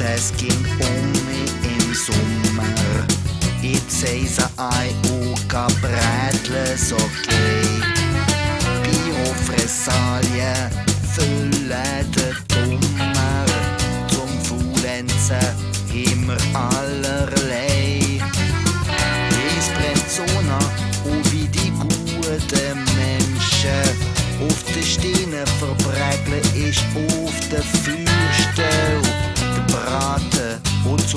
es ging um mich im Sommer. Jetzt sei sie ein Uga Brätle so gleich. Biofressalien füllen den Dummer. Zum Faulenzen immer allerlei.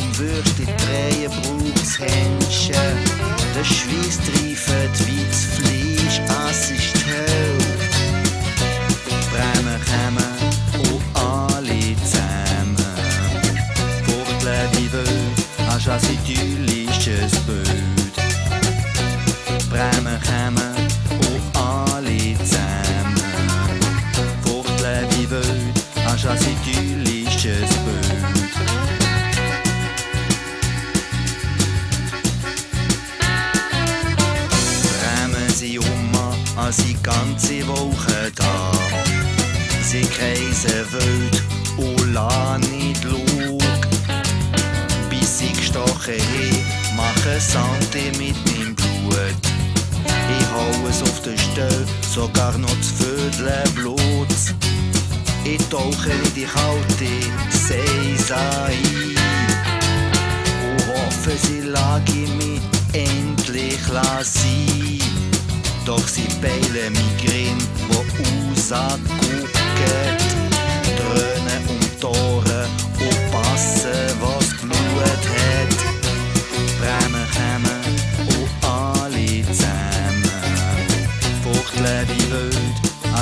Und zum Würste drehen braucht's Händchen. Der Schweiß treift wie das Fleisch, es ist die Hölle. Bremen kommen und alle zusammen. Vogel wie wild, als als idyllisches Bild. Bremen kommen und alle zusammen. Vogel wie wild, als als idyllisches Bild. Kreisen wild und lassen nicht Lug. Bis sie gestochen haben, machen Sand mit meinem Blut. Ich hau es auf den Stell, sogar noch das Vödel Blut. Ich tauche in die kalte Seise ein und hoffe, sie lage mich endlich sein. Doch sie peilen mich Grin, wo rausguckt.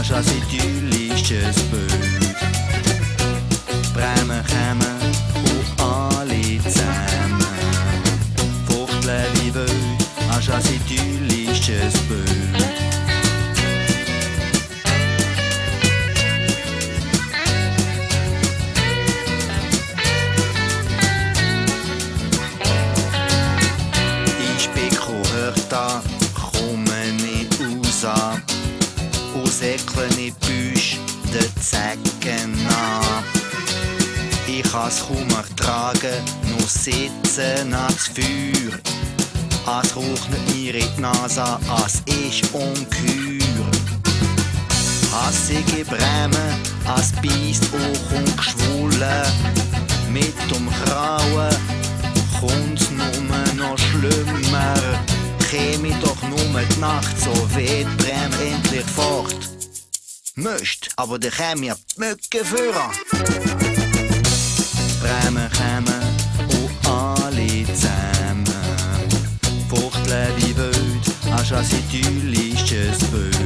Als ein idyllisches Bild. Bremen kommen und alle zusammen. Fuchteln wie wild, als ein idyllisches Bild. Nicht Büsch den Zecken an. Ich kann's kaum ertragen, nur sitzen ans Feuer. Es raucht mir in die Nase, es ist ungeheuer. Hassige Bremen, es beißt auch und geschwollen. Mit dem Grauen kommt's nur noch schlimmer. Käme doch nur die Nacht, so weht Brem endlich fort. Müsst, aber der käme ja Mücken führen. Bremen kommen und alle zusammen. Fuchteln wie wild, als ein idyllisches Bild.